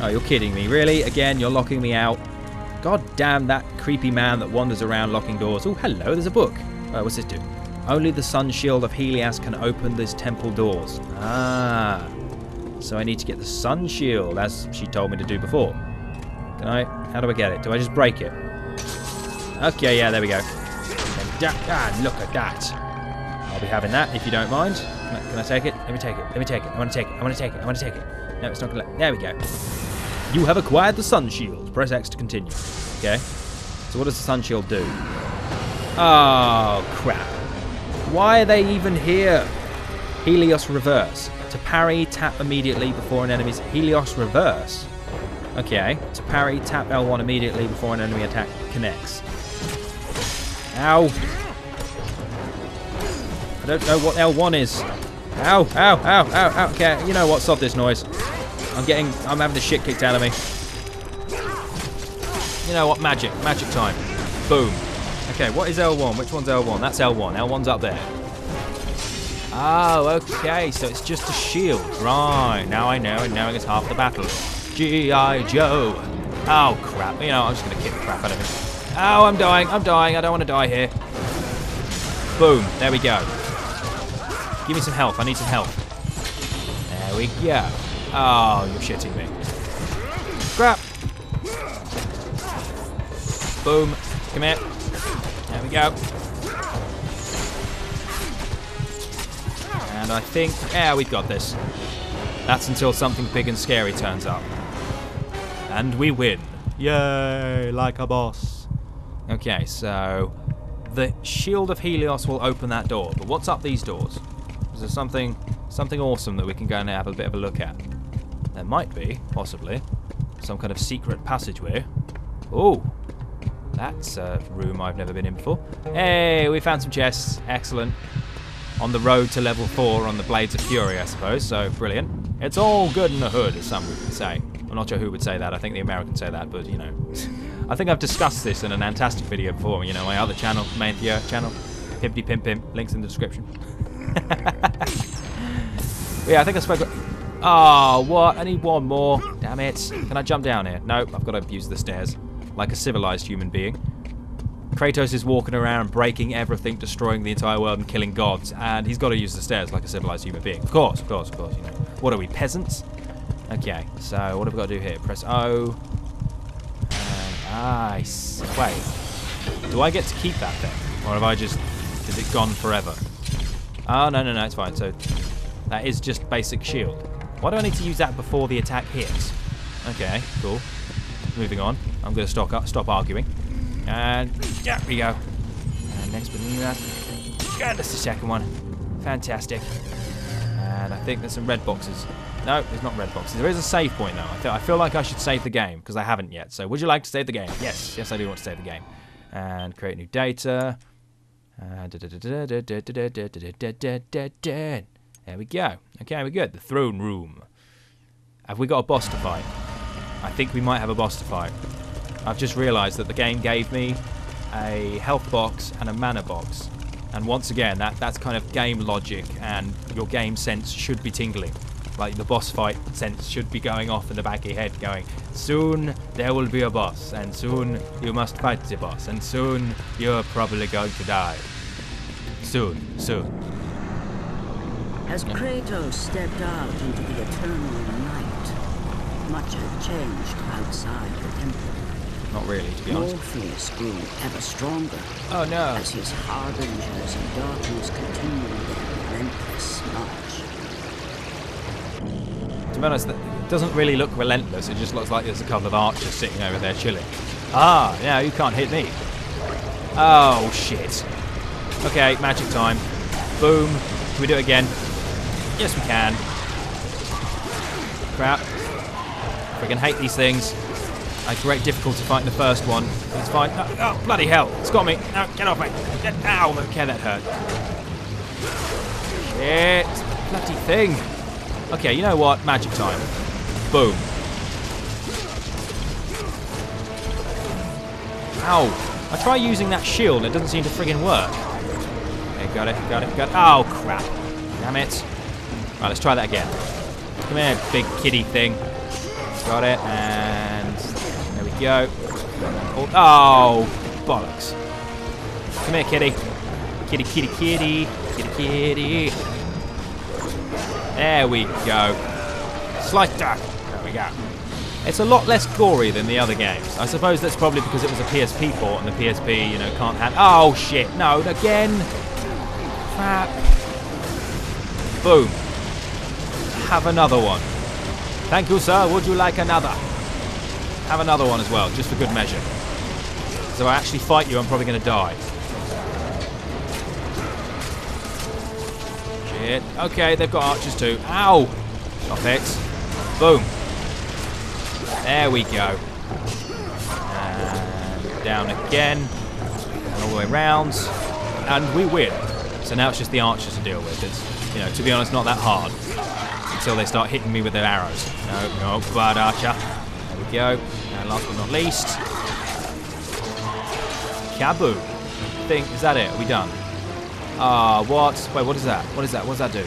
Oh, you're kidding me. Really? Again, you're locking me out. God damn that creepy man that wanders around locking doors. Oh, hello, there's a book. Uh, what's this do? Only the sun shield of Helios can open these temple doors. Ah. So I need to get the sun shield, as she told me to do before. Can I? How do I get it? Do I just break it? Okay, yeah, there we go. Ah, look at that. I'll be having that if you don't mind. Can I, can I take it? Let me take it. Let me take it. I want to take it. I want to take it. I want to take it. No, it's not going to. There we go. You have acquired the sun shield. Press X to continue. Okay. So what does the sun shield do? Oh, crap. Why are they even here? Helios reverse. To parry, tap immediately before an enemy's... Helios reverse? Okay. To parry, tap L1 immediately before an enemy attack connects. Ow. I don't know what L1 is. Ow, ow, ow, ow, ow. Okay, you know what? Stop this noise. I'm getting... I'm having the shit kicked out of me. You know what? Magic. Magic time. Boom. Okay, what is L1? Which one's L1? That's L1. L1's up there. Oh, okay. So it's just a shield. Right. Now I know, and knowing it's half the battle. G.I. Joe. Oh, crap. You know, I'm just going to kick the crap out of him. Oh, I'm dying. I'm dying. I don't want to die here. Boom. There we go. Give me some health. I need some health. There we go. Oh, you're shitting me. Crap. Boom. Come here. There we go. And I think, yeah, we've got this. That's until something big and scary turns up. And we win. Yay, like a boss. Okay, so the Shield of Helios will open that door. But what's up these doors? Is there something something awesome that we can go and have a bit of a look at? There might be, possibly. Some kind of secret passageway. Oh, that's a room I've never been in before. Hey, we found some chests. Excellent. On the road to level 4 on the Blades of Fury, I suppose, so brilliant. It's all good in the hood, as some would say. I'm not sure who would say that. I think the Americans say that, but, you know. I think I've discussed this in an Antastiq video before, you know, my other channel, main Theo channel. Pimpy Pimp Pimp, links in the description. yeah, I think I spoke... Oh, what? I need one more. Damn it. Can I jump down here? Nope, I've got to use the stairs. Like a civilized human being. Kratos is walking around breaking everything, destroying the entire world and killing gods, and he's got to use the stairs like a civilized human being. Of course, of course, of course, you know. What are we, peasants? Okay, so what have we got to do here? Press O. Nice. Wait. Do I get to keep that thing? Or have I just... Is it gone forever? Oh, no, no, no, it's fine. So that is just basic shield. Why do I need to use that before the attack hits? Okay, cool. Moving on. I'm going to stop, up, stop arguing. And there we go. And next one, that. And that's the second one. Fantastic. And I think there's some red boxes. No, there's not red boxes. There is a save point though. I feel, I feel like I should save the game because I haven't yet. So would you like to save the game? Yes, yes I do want to save the game. And create new data. There we go. Okay, we're good. The throne room. Have we got a boss to fight? I think we might have a boss to fight. I've just realised that the game gave me a health box and a mana box. And once again, that, that's kind of game logic and your game sense should be tingling. Like the boss fight sense should be going off in the back of your head going, soon there will be a boss, and soon you must fight the boss, and soon you're probably going to die. Soon, soon. As Kratos stepped out into the eternal night, much had changed outside the temple. Not really, to be honest. Morpheus grew ever stronger Oh no. as his harbingers of darkness continued their relentless march. To be honest, it doesn't really look relentless. It just looks like there's a couple of archers sitting over there chilling. Ah, yeah, you can't hit me. Oh, shit. Okay, magic time. Boom. Can we do it again? Yes, we can. Crap. Freaking hate these things. I had great difficulty fighting the first one. It's fine. Oh, oh, bloody hell. It's got me. No, get off me. Get, ow, okay, that hurt. Shit. Bloody thing. Okay, you know what? Magic time. Boom. Ow. I try using that shield and it doesn't seem to friggin' work. Okay, got it, got it, got it. Oh, crap. Damn it. Right, let's try that again. Come here, big kitty thing. Got it, and there we go. Oh, bollocks. Come here, kitty. Kitty, kitty, kitty. Kitty, kitty. There we go. Slice duck. There we go. It's a lot less gory than the other games. I suppose that's probably because it was a PSP port and the PSP, you know, can't have. Oh shit! No, again. Crap. Boom. Have another one. Thank you, sir. Would you like another? Have another one as well, just for good measure. So if I actually fight you, I'm probably going to die. Shit. Okay, they've got archers too. Ow! Stop it. Boom. There we go. And down again. And all the way round. And we win. So now it's just the archers to deal with. It's, you know, to be honest, not that hard. Until they start hitting me with their arrows. No, no, bad archer. There we go. And last but not least. Kaboom. Think, is that it? Are we done? Ah, uh, what? Wait, what is that? What is that? What does that do?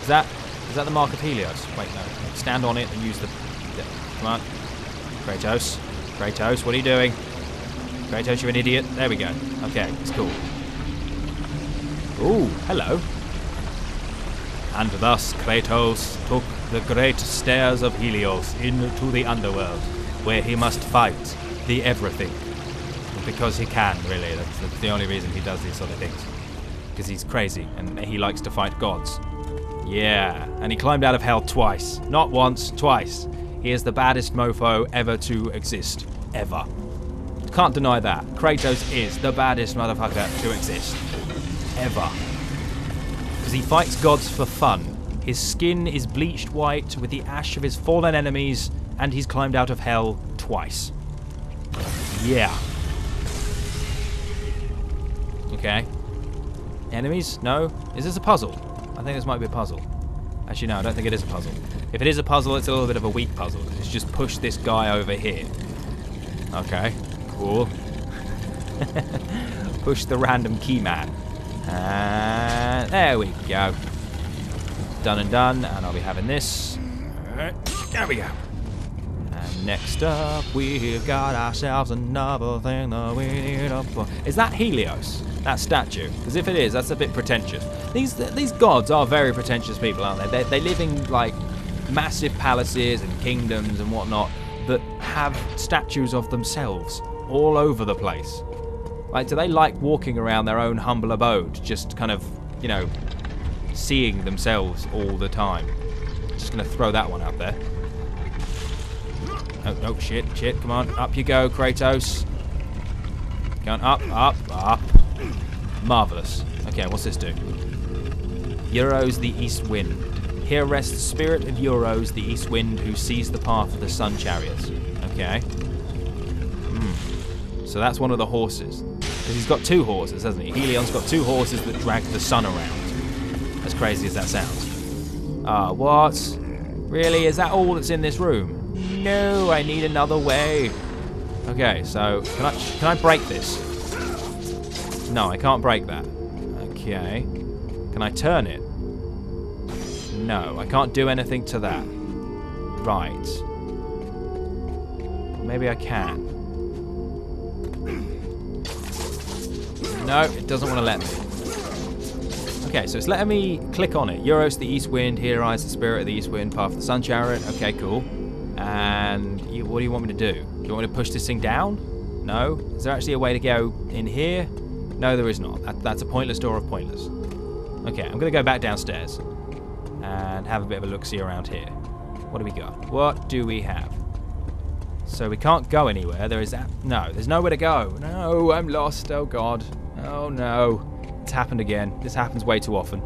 Is that is that the mark of Helios? Wait, no. Stand on it and use the... Yeah, come on. Kratos. Kratos, what are you doing? Kratos, you're an idiot. There we go. Okay, it's cool. Ooh, hello. And thus Kratos took the great stairs of Helios into the underworld, where he must fight the everything. Because he can, really. That's, that's the only reason he does these sort of things. Because he's crazy, and he likes to fight gods. Yeah, and he climbed out of hell twice. Not once, twice. He is the baddest mofo ever to exist. Ever. Can't deny that. Kratos is the baddest motherfucker to exist. Ever. He fights gods for fun. His skin is bleached white with the ash of his fallen enemies, and he's climbed out of hell twice. Yeah. Okay. Enemies? No? Is this a puzzle? I think this might be a puzzle. Actually, no, I don't think it is a puzzle. If it is a puzzle, it's a little bit of a weak puzzle. It's just push this guy over here. Okay, cool. push the random key man. And there we go. Done and done, and I'll be having this. There we go. And next up, we've got ourselves another thing that we need up for. Is that Helios? That statue? Because if it is, that's a bit pretentious. These these gods are very pretentious people, aren't they? They, they live in like massive palaces and kingdoms and whatnot that have statues of themselves all over the place. Like, do they like walking around their own humble abode, just kind of, you know, seeing themselves all the time? Just gonna throw that one out there. Oh, oh, shit, shit, come on, up you go, Kratos. Going up, up, up. Marvellous. Okay, what's this do? Euros the East Wind. Here rests the spirit of Euros, the East Wind, who sees the path of the Sun Chariots. Okay. Hmm. So that's one of the horses. Because he's got two horses, hasn't he? Helion's got two horses that drag the sun around. As crazy as that sounds. Ah, uh, what? Really? Is that all that's in this room? No, I need another way. Okay, so can I can I break this? No, I can't break that. Okay. Can I turn it? No, I can't do anything to that. Right. Maybe I can. No, it doesn't want to let me. Okay, so it's letting me click on it. Euros, the East Wind. Here lies the spirit of the East Wind, path of the Sun Chariot. Okay, cool. And you, what do you want me to do? Do you want me to push this thing down? No? Is there actually a way to go in here? No, there is not. That, that's a pointless door of pointless. Okay, I'm going to go back downstairs and have a bit of a look-see around here. What do we got? What do we have? So we can't go anywhere. There is... That. No, there's nowhere to go. No, I'm lost. Oh, God. Oh, no. It's happened again. This happens way too often.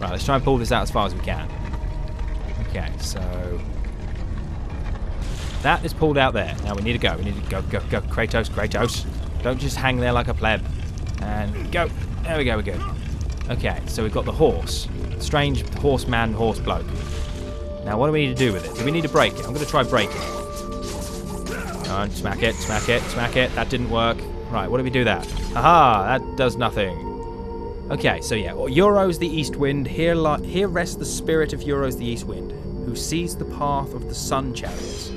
Right, let's try and pull this out as far as we can. Okay, so... That is pulled out there. Now we need to go. We need to go, go, go. Kratos, Kratos. Don't just hang there like a pleb. And go. There we go, we're good. Okay, so we've got the horse. Strange horseman, horse bloke. Now, what do we need to do with it? Do we need to break it? I'm going to try breaking it. On, smack it, smack it, smack it. That didn't work. Right, what do we do that? Aha, that does nothing. Okay, so yeah, Euros the East Wind. Here, here rests the spirit of Euros the East Wind, who sees the path of the sun chariots.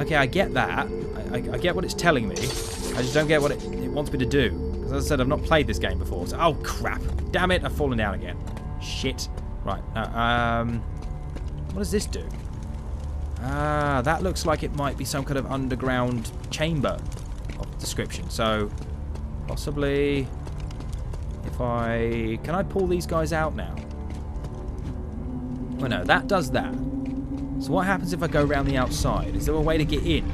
Okay, I get that. I, I, I get what it's telling me. I just don't get what it, it wants me to do. Because as I said, I've not played this game before. So, oh, crap. Damn it, I've fallen down again. Shit. Right, now, um... What does this do? Ah, that looks like it might be some kind of underground chamber of description. So, possibly... If I... Can I pull these guys out now? Well, no, that does that. So what happens if I go around the outside? Is there a way to get in?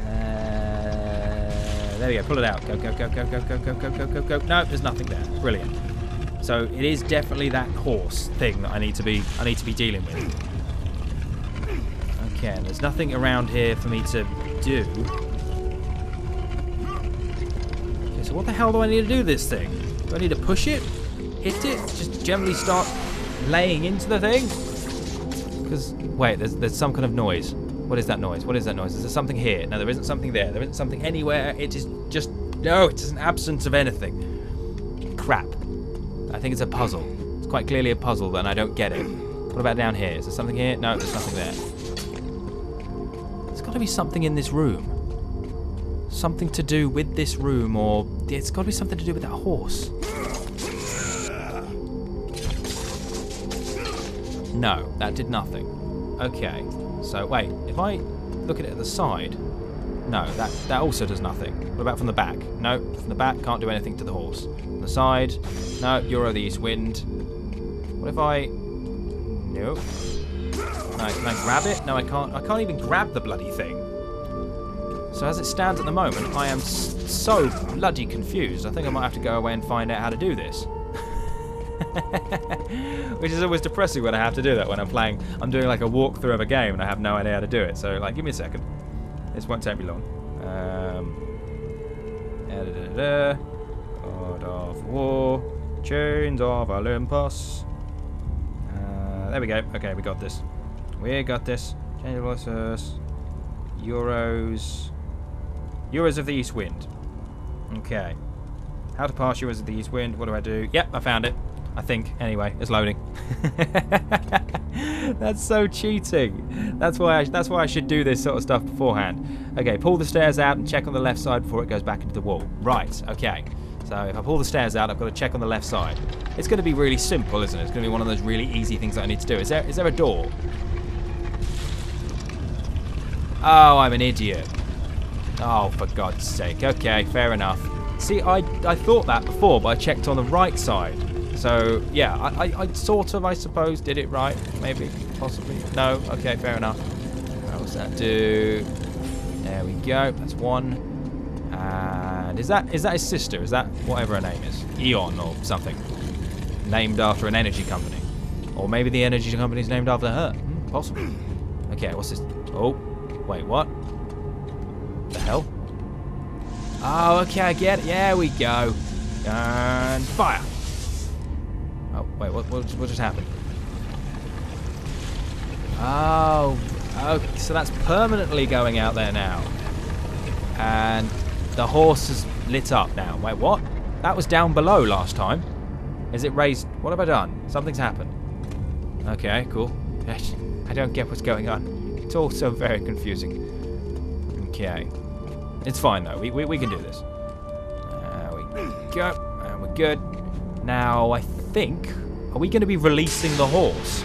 Uh, there we go. Pull it out. Go, go, go, go, go, go, go, go, go, go, go. No, there's nothing there. Brilliant. So it is definitely that horse thing that I need to be I need to be dealing with. Okay, and there's nothing around here for me to do. Okay, so what the hell do I need to do this thing? Do I need to push it? Hit it? Just generally start laying into the thing? Because, wait, there's, there's some kind of noise. What is that noise? What is that noise? Is there something here? No, there isn't something there. There isn't something anywhere. It is just, no, it's an absence of anything. Crap. I think it's a puzzle. It's quite clearly a puzzle, and I don't get it. What about down here? Is there something here? No, there's nothing there. To be something in this room. Something to do with this room, or it's got to be something to do with that horse. No, that did nothing. Okay, so wait, if I look at it at the side, no, that, that also does nothing. What about from the back? No, from the back, can't do anything to the horse. From the side, no, Euro the East Wind. What if I... No. Can I grab it? No, I can't. I can't even grab the bloody thing. So as it stands at the moment, I am so bloody confused. I think I might have to go away and find out how to do this. Which is always depressing when I have to do that when I'm playing. I'm doing like a walkthrough of a game and I have no idea how to do it. So like, give me a second. This won't take me long. Um, God of War, Chains of Olympus. Uh, there we go. Okay, we got this. We got this. Chains of Olympus. Euros. Euros of the East Wind. Okay. How to pass Euros of the East Wind. What do I do? Yep, I found it. I think. Anyway, it's loading. that's so cheating. That's why I, that's why I should do this sort of stuff beforehand. Okay, pull the stairs out and check on the left side before it goes back into the wall. Right. Okay. So if I pull the stairs out, I've got to check on the left side. It's going to be really simple, isn't it? It's going to be one of those really easy things that I need to do. Is there is there a door? Oh, I'm an idiot. Oh, for God's sake. Okay, fair enough. See, I, I thought that before, but I checked on the right side. So, yeah, I, I, I, sort of, I suppose, did it right. Maybe, possibly. No, okay, fair enough. What does that do? There we go. That's one. And is that is that his sister? Is that whatever her name is? Eon or something. Named after an energy company. Or maybe the energy company is named after her. Hmm, possibly. Okay, what's this? Oh, wait, what? The hell? Oh, okay, I get it. Yeah, we go. And fire. Oh, wait, what, what, what just happened? Oh, okay, so that's permanently going out there now. And the horse is lit up now. Wait, what? That was down below last time. Is it raised? What have I done? Something's happened. Okay, cool. I don't get what's going on. It's all so very confusing. Okay. It's fine, though. We, we, we can do this. There we go. And we're good. Now, I think... Are we going to be releasing the horse?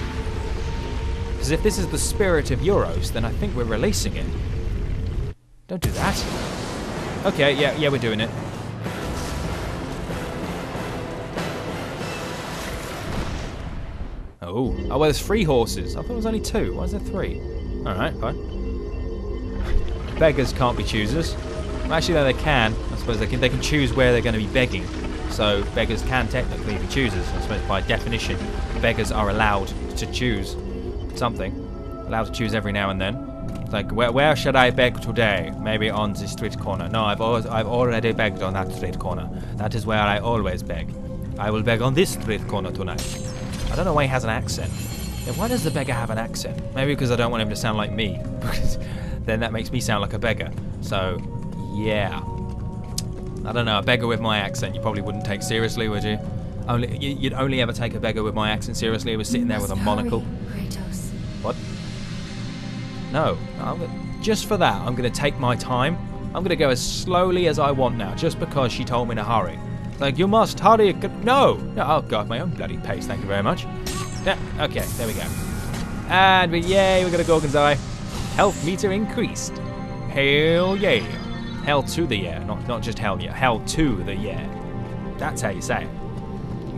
Because if this is the spirit of Euros, then I think we're releasing it. Don't do that. Okay, yeah, yeah, we're doing it. Oh, oh, well, there's three horses. I thought it was only two. Why is there three? All right, fine. Beggars can't be choosers. Actually, no, they can. I suppose they can. They can choose where they're going to be begging. So beggars can technically be choosers. I suppose by definition, beggars are allowed to choose something. Allowed to choose every now and then. It's like, where, where should I beg today? Maybe on the street corner. No, I've always, I've already begged on that street corner. That is where I always beg. I will beg on this street corner tonight. I don't know why he has an accent. Why does the beggar have an accent? Maybe because I don't want him to sound like me. Because then that makes me sound like a beggar. So, yeah. I don't know, a beggar with my accent you probably wouldn't take seriously, would you? Only you'd only ever take a beggar with my accent seriously. Who was sitting there with a must monocle. Kratos. What? No. Just for that, I'm going to take my time. I'm going to go as slowly as I want now, just because she told me to hurry. Like, you must hurry. No! No, oh, God, my own bloody pace. Thank you very much. Yeah, okay, there we go. And we, yay, we got a Gorgon's Eye. Health meter increased. Hell yeah. Hell to the yeah, not, not just hell yeah. Hell to the yeah. That's how you say it.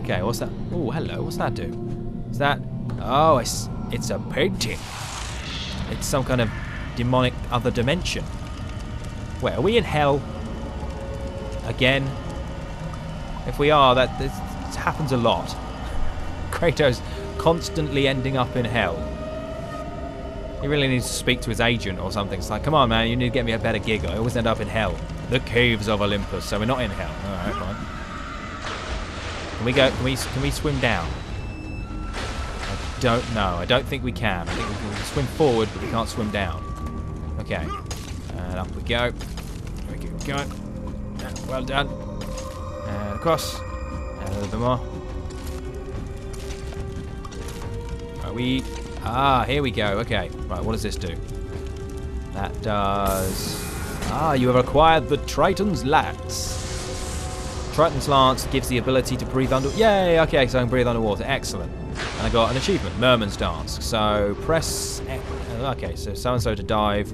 Okay, what's that? Oh, hello. What's that do? Is that? Oh, it's it's a painting. It's some kind of demonic other dimension. Wait, are we in hell? Again? If we are, that happens a lot. Kratos constantly ending up in hell. He really needs to speak to his agent or something. It's like, come on, man, you need to get me a better gig. I always end up in hell. The caves of Olympus. So we're not in hell. All right, fine. Can we go? Can we? Can we swim down? I don't know. I don't think we can. I think we can swim forward, but we can't swim down. Okay. And up we go. There We. Yeah, Well done. And across. And a little bit more. We? Ah, here we go. Okay. Right. What does this do? That does. Ah, you have acquired the Triton's Lance. Triton's Lance gives the ability to breathe under. Yay! Okay, so I can breathe underwater. Excellent. And I got an achievement, Merman's Dance. So press. Okay, so so and so to dive,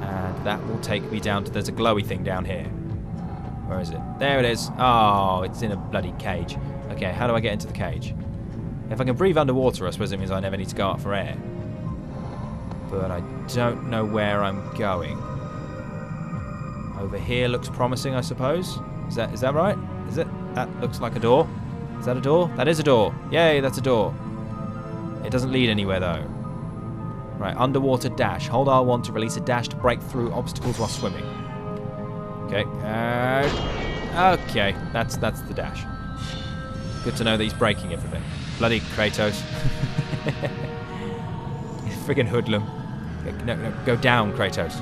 and that will take me down to. There's a glowy thing down here. Where is it? There it is. Oh, it's in a bloody cage. Okay, how do I get into the cage? If I can breathe underwater, I suppose it means I never need to go up for air. But I don't know where I'm going. Over here looks promising, I suppose. Is that is that right? Is it? That looks like a door. Is that a door? That is a door. Yay, that's a door. It doesn't lead anywhere though. Right, underwater dash. Hold R1 to release a dash to break through obstacles while swimming. Okay. Uh, okay, that's that's the dash. Good to know that he's breaking everything. Bloody Kratos. Friggin' hoodlum. No, no, go down, Kratos.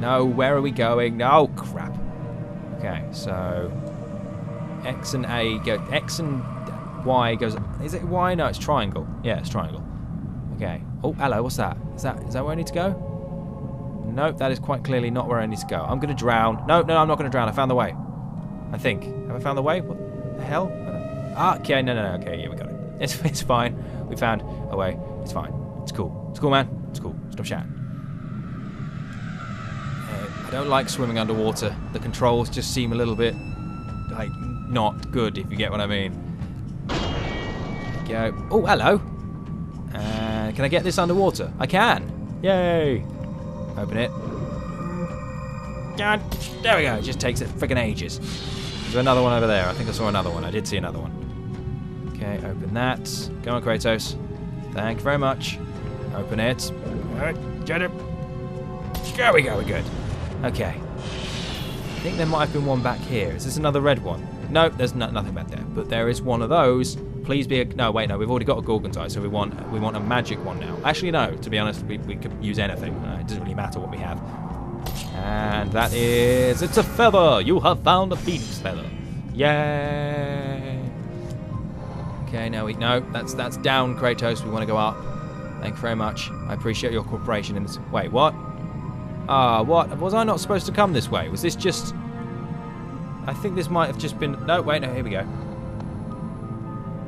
No, where are we going? No, crap. Okay, so X and A go. X and Y goes. Is it Y? No, it's triangle. Yeah, it's triangle. Okay. Oh, hello. What's that? Is that is that where I need to go? Nope, that is quite clearly not where I need to go. I'm to drown. No, no, I'm not to drown. I found the way. I think. Have I found the way? What the hell? Ah, okay. No, no, no. Okay, yeah, we got it. It's it's fine. We found a way. It's fine. It's cool. It's cool, man. It's cool. Stop shouting. Uh, I don't like swimming underwater. The controls just seem a little bit like not good, if you get what I mean. Go. Oh, hello. Uh, can I get this underwater? I can. Yay! Open it. God, there we go. It just takes it freaking ages. There's another one over there. I think I saw another one. I did see another one. Okay, open that. Go on, Kratos. Thank you very much. Open it. Alright, Get it. There we go. We're good. Okay. I think there might have been one back here. Is this another red one? No, there's no, nothing back there. But there is one of those. Please be a no. Wait, no. We've already got a Gorgon's eye, so we want we want a magic one now. Actually, no. To be honest, we, we could use anything. Uh, it doesn't really matter what we have. And that is it's a feather. You have found a phoenix feather. Yay! Okay, now we no. That's that's down, Kratos. We want to go up. Thank you very much. I appreciate your cooperation in this. Wait, what? Ah, what? Was I not supposed to come this way? Was this just... I think this might have just been... No, wait, no, here we go.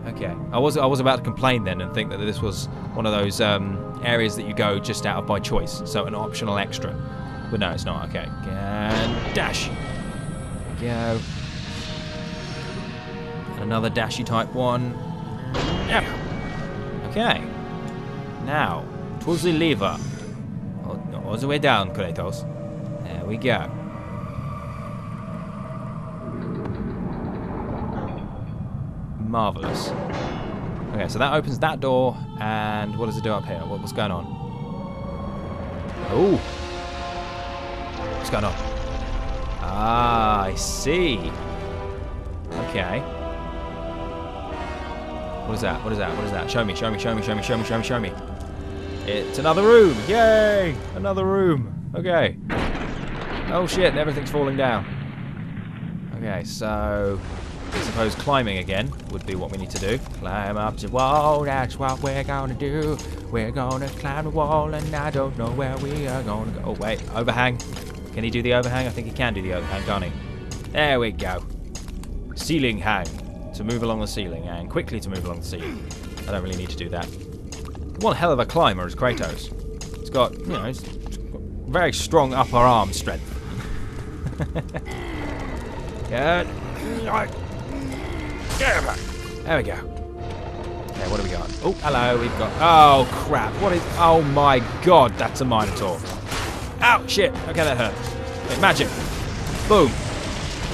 Okay. I was I was about to complain then and think that this was one of those um, areas that you go just out of by choice, so an optional extra. But no, it's not. Okay. And dash. Go. Another dashy type one. Yeah. Okay. Now, towards the lever. No, all the way down, Kratos. There we go. Marvelous. Okay, so that opens that door, and what does it do up here? What, what's going on? Oh, what's going on? Ah, I see. Okay. What is that? What is that? What is that? Show me, show me, show me, show me, show me, show me, show me. It's another room. Yay! Another room. Okay. Oh shit, everything's falling down. Okay, so I suppose climbing again would be what we need to do. Climb up the wall, that's what we're gonna do. We're gonna climb the wall, and I don't know where we are gonna go. Oh, wait, overhang. Can he do the overhang? I think he can do the overhang, can't he? There we go. Ceiling hang. To move along the ceiling, and quickly to move along the ceiling. I don't really need to do that. One hell of a climber is Kratos. He's got, you know, he's got very strong upper arm strength. Good. There we go. Okay, what do we got? Oh, hello, we've got... Oh, crap. What is... Oh, my God, that's a Minotaur. Ow, shit. Okay, that hurt. Okay, magic. Boom.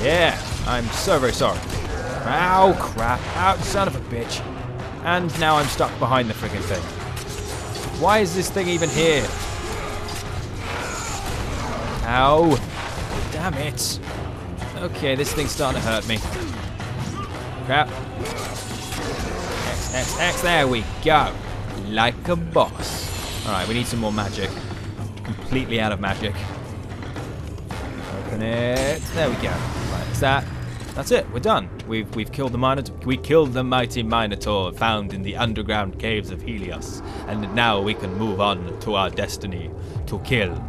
Yeah, I'm so very sorry. Ow, crap. Ow, son of a bitch. And now I'm stuck behind the friggin' thing. Why is this thing even here? Ow. Damn it. Okay, this thing's starting to hurt me. Crap. X, X, X, there we go. Like a boss. Alright, we need some more magic. Completely out of magic. Open it. There we go. Right, that? That's it. We're done. We've we've killed the Minotaur. We killed the mighty Minotaur found in the underground caves of Helios, and now we can move on to our destiny to kill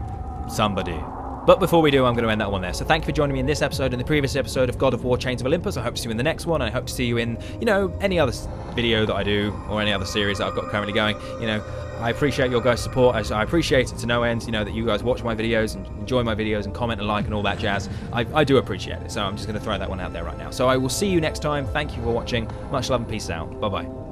somebody. But before we do, I'm going to end that one there. So thank you for joining me in this episode and the previous episode of God of War Chains of Olympus. I hope to see you in the next one. I hope to see you in, you know, any other video that I do or any other series that I've got currently going. You know, I appreciate your guys' support. I appreciate it to no end, you know, that you guys watch my videos and enjoy my videos and comment and like and all that jazz. I, I do appreciate it. So I'm just going to throw that one out there right now. So I will see you next time. Thank you for watching. Much love and peace out. Bye-bye.